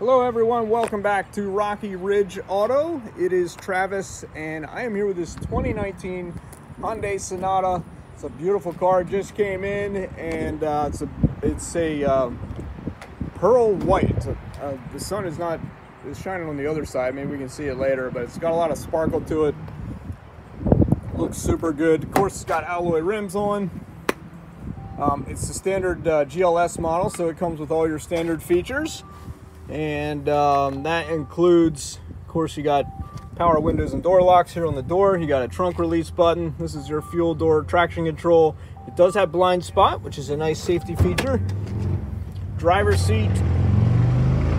Hello everyone, welcome back to Rocky Ridge Auto. It is Travis and I am here with this 2019 Hyundai Sonata. It's a beautiful car, just came in and uh, it's a, it's a uh, pearl white. Uh, the sun is not is shining on the other side, maybe we can see it later, but it's got a lot of sparkle to it. Looks super good. Of course, it's got alloy rims on. Um, it's the standard uh, GLS model, so it comes with all your standard features and um, that includes of course you got power windows and door locks here on the door. You got a trunk release button. This is your fuel door traction control. It does have blind spot which is a nice safety feature. Driver seat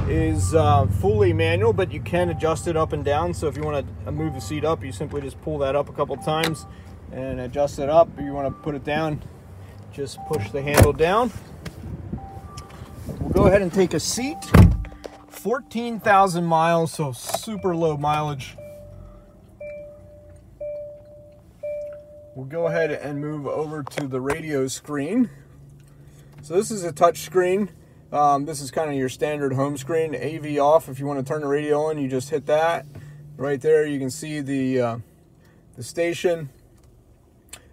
is uh, fully manual but you can adjust it up and down. So if you want to move the seat up you simply just pull that up a couple times and adjust it up. If you want to put it down just push the handle down. We'll go ahead and take a seat 14,000 miles, so super low mileage. We'll go ahead and move over to the radio screen. So this is a touch screen. Um, this is kind of your standard home screen. AV off. If you want to turn the radio on, you just hit that. Right there, you can see the uh, the station.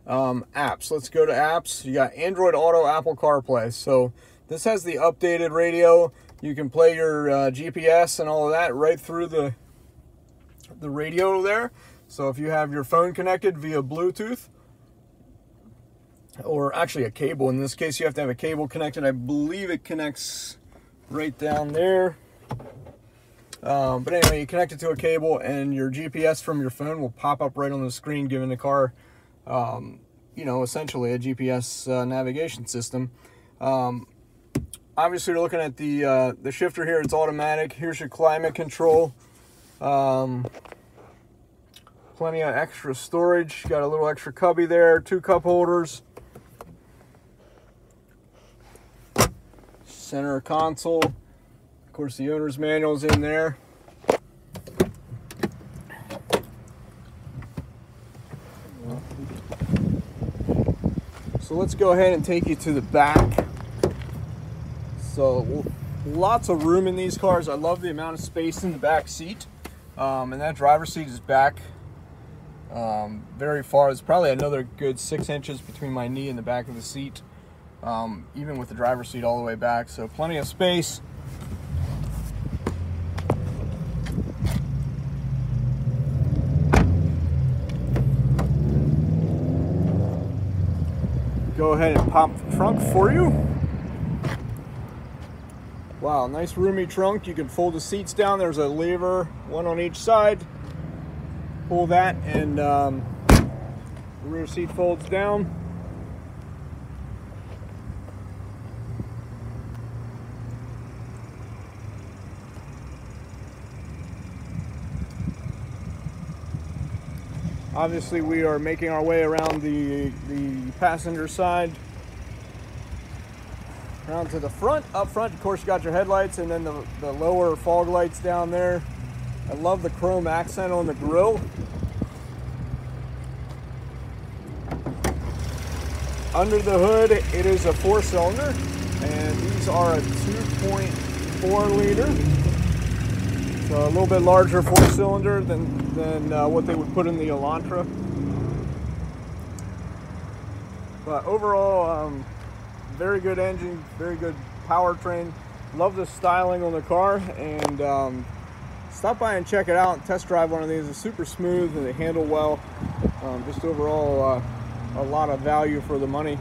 Um, apps. Let's go to apps. You got Android Auto, Apple CarPlay. So this has the updated radio. You can play your uh, GPS and all of that right through the, the radio there. So if you have your phone connected via Bluetooth, or actually a cable, in this case you have to have a cable connected. I believe it connects right down there. Um, but anyway, you connect it to a cable and your GPS from your phone will pop up right on the screen, giving the car, um, you know, essentially a GPS uh, navigation system. Um, obviously you're looking at the uh, the shifter here. It's automatic. Here's your climate control. Um, plenty of extra storage. Got a little extra cubby there. Two cup holders. Center console. Of course the owner's manual is in there. So let's go ahead and take you to the back so lots of room in these cars. I love the amount of space in the back seat. Um, and that driver's seat is back um, very far. It's probably another good six inches between my knee and the back of the seat, um, even with the driver's seat all the way back. So plenty of space. Go ahead and pop the trunk for you. Wow, nice roomy trunk. You can fold the seats down. There's a lever, one on each side. Pull that and um, the rear seat folds down. Obviously we are making our way around the, the passenger side around to the front. Up front, of course, you got your headlights and then the, the lower fog lights down there. I love the chrome accent on the grille. Under the hood, it is a four cylinder, and these are a 2.4 liter. So a little bit larger four cylinder than, than uh, what they would put in the Elantra. But overall, um, very good engine, very good powertrain. Love the styling on the car and um, stop by and check it out and test drive one of these. It's super smooth and they handle well. Um, just overall uh, a lot of value for the money.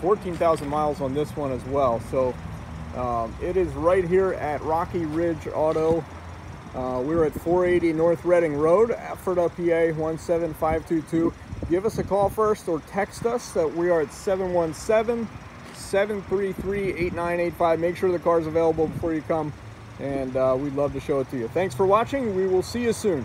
14,000 miles on this one as well. So um, it is right here at Rocky Ridge Auto. Uh, we're at 480 North Reading Road, Ephrata, PA 17522. Give us a call first or text us that we are at 717 733-8985. Make sure the car is available before you come, and uh, we'd love to show it to you. Thanks for watching. We will see you soon.